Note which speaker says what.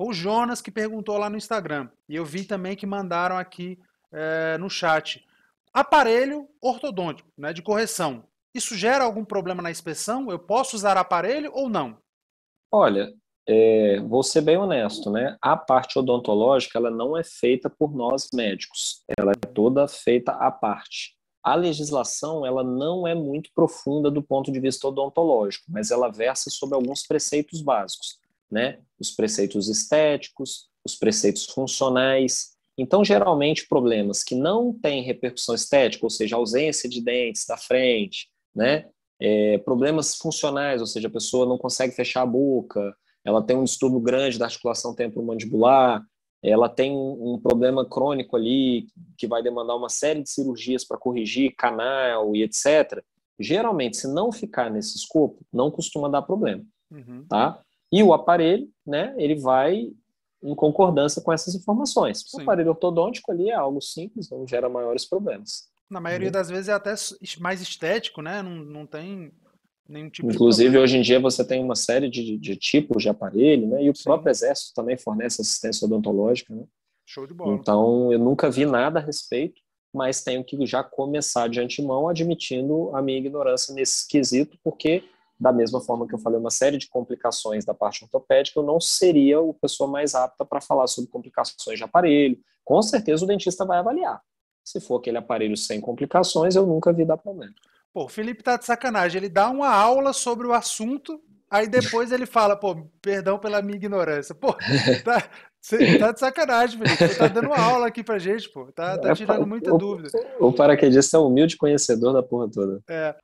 Speaker 1: Foi o Jonas que perguntou lá no Instagram. E eu vi também que mandaram aqui é, no chat. Aparelho ortodôntico, né, de correção. Isso gera algum problema na inspeção? Eu posso usar aparelho ou não?
Speaker 2: Olha, é, vou ser bem honesto, né? A parte odontológica ela não é feita por nós médicos, ela é toda feita à parte. A legislação ela não é muito profunda do ponto de vista odontológico, mas ela versa sobre alguns preceitos básicos, né? Os preceitos estéticos, os preceitos funcionais. Então, geralmente, problemas que não têm repercussão estética, ou seja, ausência de dentes da frente, né? É, problemas funcionais, ou seja, a pessoa não consegue fechar a boca, ela tem um distúrbio grande da articulação temporomandibular, ela tem um, um problema crônico ali que vai demandar uma série de cirurgias para corrigir canal e etc. Geralmente, se não ficar nesse escopo, não costuma dar problema, uhum. tá? E o aparelho, né, ele vai em concordância com essas informações. Sim. O aparelho ortodôntico ali é algo simples, não gera maiores problemas.
Speaker 1: Na maioria uhum. das vezes é até mais estético, né? Não, não tem nenhum tipo
Speaker 2: Inclusive, hoje em dia você tem uma série de, de tipos de aparelho, né? E o Sim. próprio Exército também fornece assistência odontológica, né?
Speaker 1: Show de bola.
Speaker 2: Então, eu nunca vi nada a respeito, mas tenho que já começar de antemão admitindo a minha ignorância nesse quesito, porque da mesma forma que eu falei uma série de complicações da parte ortopédica, eu não seria a pessoa mais apta para falar sobre complicações de aparelho. Com certeza o dentista vai avaliar. Se for aquele aparelho sem complicações, eu nunca vi dar problema.
Speaker 1: Pô, o Felipe tá de sacanagem. Ele dá uma aula sobre o assunto, aí depois ele fala, pô, perdão pela minha ignorância. Pô, tá, você tá de sacanagem, Felipe. Você tá dando uma aula aqui pra gente, pô. Tá, tá é, tirando muita
Speaker 2: o,
Speaker 1: dúvida.
Speaker 2: O paraquedista é um humilde conhecedor da porra toda.
Speaker 1: É.